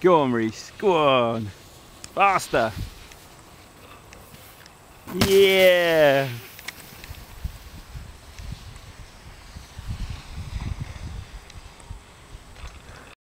Go on, Reese. Go on. Faster. Yeah.